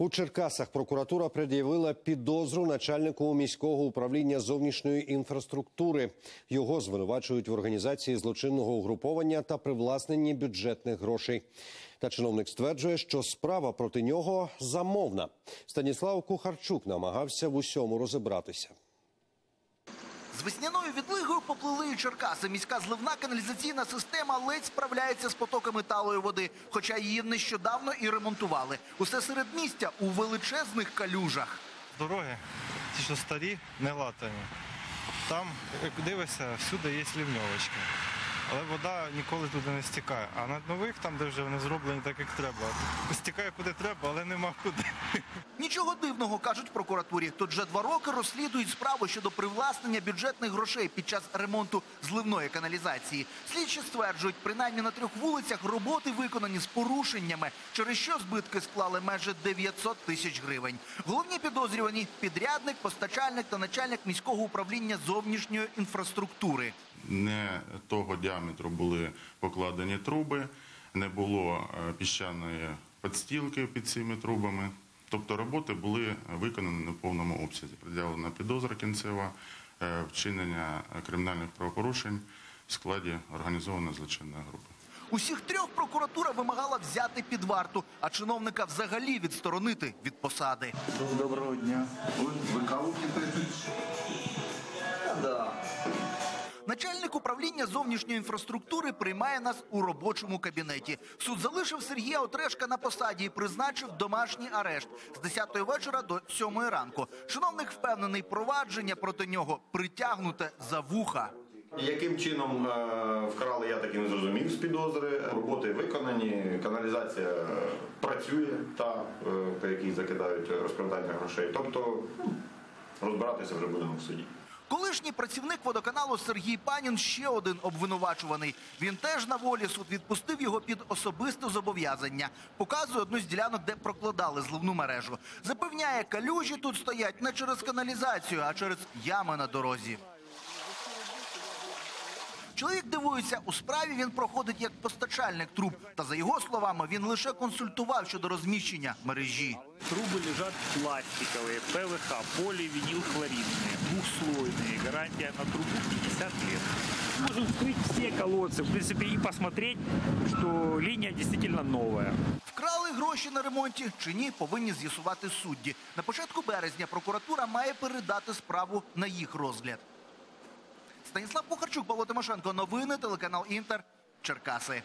У Черкасах прокуратура пред'явила підозру начальнику міського управління зовнішньої інфраструктури. Його звинувачують в організації злочинного угруповання та привласненні бюджетних грошей. Та чиновник стверджує, що справа проти нього замовна. Станіслав Кухарчук намагався в усьому розібратися. Весняною відлигою поплили Черкаси. Міська зливна каналізаційна система ледь справляється з потоками талої води, хоча її нещодавно і ремонтували. Усе серед містя у величезних калюжах. Дороги, ті, що старі, не латані. Там, як дивишся, всюди є лівньовочки. Але вода ніколи туди не стікає. А на нових, там, де вже вони зроблені так, як треба, стікає куди треба, але нема куди. Нічого дивного кажуть прокуратурі. Тут вже два роки розслідують справу щодо привласнення бюджетних грошей під час ремонту зливної каналізації. Слідчі стверджують, принаймні на трьох вулицях роботи виконані з порушеннями, через що збитки склали майже 900 тисяч гривень. Головні підозрювані підрядник, постачальник та начальник міського управління зовнішньої інфраструктури. Не того діаметру були покладені труби, не було е, піщаної підстілки під цими трубами. Тобто роботи були виконані в повному обсязі. Пред'явлена підозра кінцева, е, вчинення кримінальних правопорушень в складі організованої злочинної групи. Усіх трьох прокуратура вимагала взяти під варту, а чиновника взагалі відсторонити від посади. Доброго дня. Ви, ви каву п'єте? Начальник управління зовнішньої інфраструктури приймає нас у робочому кабінеті. Суд залишив Сергія Отрешка на посаді і призначив домашній арешт з 10 вечора до 7 ранку. Чиновник впевнений, провадження проти нього притягнуте за вуха. Яким чином е, вкрали, я так і не зрозумів з підозри. Роботи виконані, каналізація працює, та е, по якій закидають розкрадання грошей. Тобто ну, розбиратися вже будемо в суді. Колишній працівник водоканалу Сергій Панін ще один обвинувачуваний. Він теж на волі суд відпустив його під особисте зобов'язання. Показує одну з ділянок, де прокладали зливну мережу. Запевняє, калюжі тут стоять не через каналізацію, а через ями на дорозі. Чоловік дивується, у справі він проходить як постачальник труб. Та за його словами, він лише консультував щодо розміщення мережі. Трубы лежат пластиковые, ПВХ, поливинилхлоридные, двухслойные. Гарантия на трубу 50 лет. Можем вскрыть все колодцы, в принципе, и посмотреть, что линия действительно новая. Вкрали гроші на ремонті чи ні, повинні з'ясувати судді. На початку березня прокуратура має передати справу на їх розгляд. Станіслав Пухарчук, Павло Тимошенко. Новини телеканал Інтер. Черкаси.